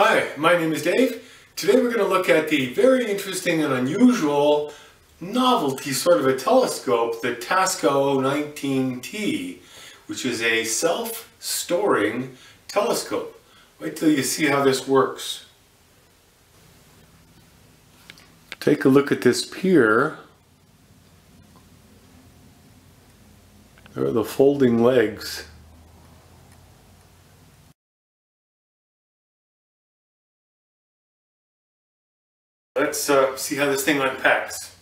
Hi, my name is Dave. Today we're going to look at the very interesting and unusual novelty sort of a telescope, the Tasco 19T, which is a self-storing telescope. Wait till you see how this works. Take a look at this pier. There are the folding legs. Uh, see how this thing unpacks.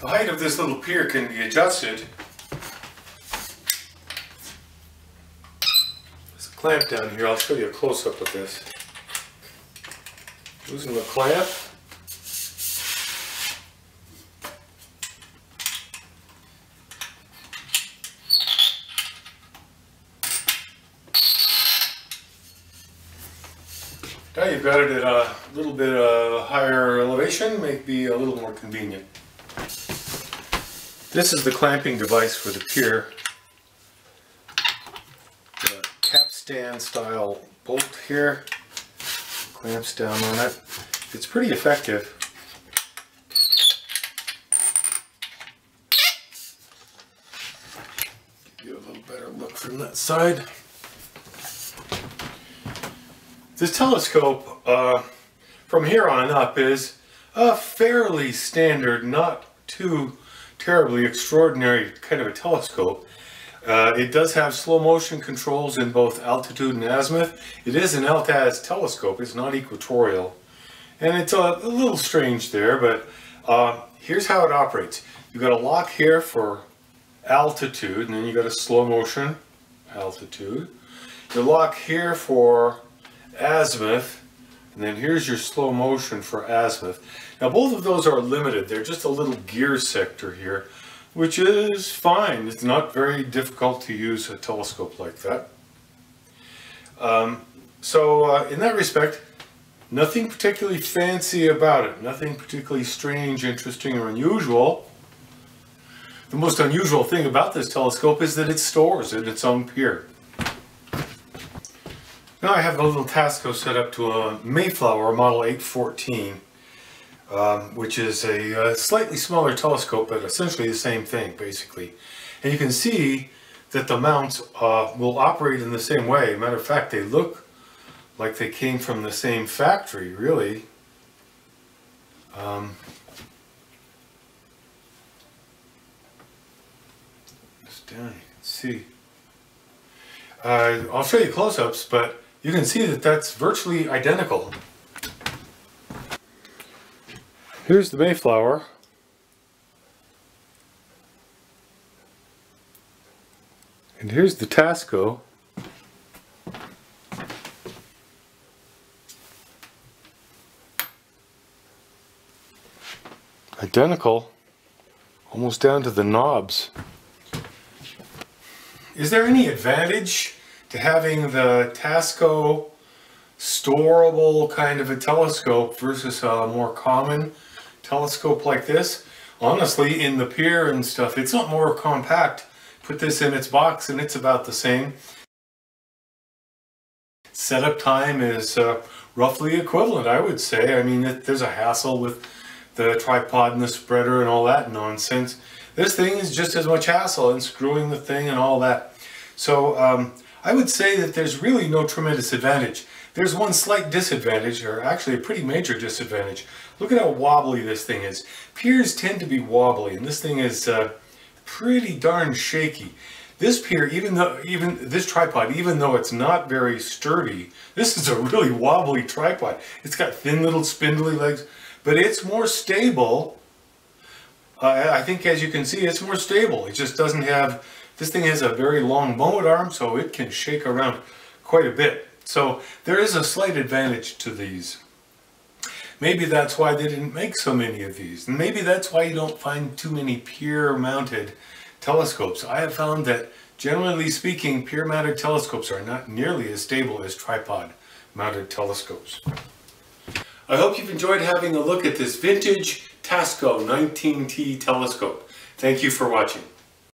The height of this little pier can be adjusted. There's a clamp down here. I'll show you a close-up of this. Losing the clamp. Now you've got it at a little bit uh, higher elevation, may be a little more convenient. This is the clamping device for the pier. The capstan style bolt here, clamps down on it. It's pretty effective. Give you a little better look from that side. This telescope, uh, from here on up, is a fairly standard, not too terribly extraordinary kind of a telescope. Uh, it does have slow motion controls in both altitude and azimuth. It is an Altaz telescope, it's not equatorial. And it's a, a little strange there, but uh, here's how it operates. You've got a lock here for altitude, and then you've got a slow motion altitude. Your lock here for azimuth, and then here's your slow motion for azimuth. Now both of those are limited. They're just a little gear sector here, which is fine. It's not very difficult to use a telescope like that. Um, so uh, in that respect, nothing particularly fancy about it. Nothing particularly strange, interesting, or unusual. The most unusual thing about this telescope is that it stores in its own pier. Now I have a little Tasco set up to a Mayflower Model 814 um, which is a, a, uh, slightly smaller telescope, but essentially the same thing, basically. And you can see that the mounts uh, will operate in the same way. Matter of fact, they look like they came from the same factory, really. Um, down, you can see. Uh, I'll show you close-ups, but you can see that that's virtually identical. Here's the Mayflower. And here's the Tasco. Identical, almost down to the knobs. Is there any advantage to having the Tasco storable kind of a telescope versus a more common telescope like this. Honestly, in the pier and stuff, it's not more compact. Put this in its box and it's about the same. Setup time is uh, roughly equivalent, I would say. I mean, it, there's a hassle with the tripod and the spreader and all that nonsense. This thing is just as much hassle in screwing the thing and all that. So um, I would say that there's really no tremendous advantage. There's one slight disadvantage, or actually a pretty major disadvantage. Look at how wobbly this thing is. Piers tend to be wobbly, and this thing is uh, pretty darn shaky. This pier, even though, even this tripod, even though it's not very sturdy, this is a really wobbly tripod. It's got thin little spindly legs, but it's more stable. Uh, I think as you can see, it's more stable. It just doesn't have, this thing has a very long moment arm, so it can shake around quite a bit. So there is a slight advantage to these. Maybe that's why they didn't make so many of these. And maybe that's why you don't find too many pier mounted telescopes. I have found that generally speaking, pier mounted telescopes are not nearly as stable as tripod mounted telescopes. I hope you've enjoyed having a look at this vintage Tasco 19T telescope. Thank you for watching.